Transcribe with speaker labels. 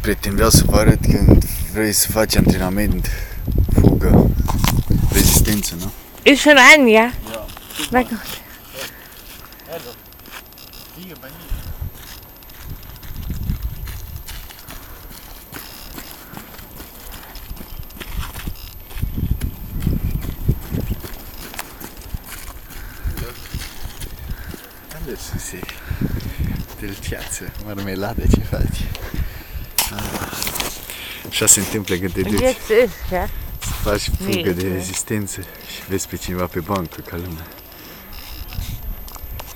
Speaker 1: prieteni, vreau să vă arăt când vrei să faci antrenament, fugă, rezistență, nu?
Speaker 2: Ist schon an, ja? Na gut.
Speaker 1: Adesso sì, del piazza, marmelada ce faci. Ah. Așa se întâmplă când te
Speaker 2: Und
Speaker 1: duci
Speaker 2: jetzt ist, ja?
Speaker 1: să faci fugă de
Speaker 2: Bine.
Speaker 1: rezistență și vezi pe cineva pe bancă ca lumea.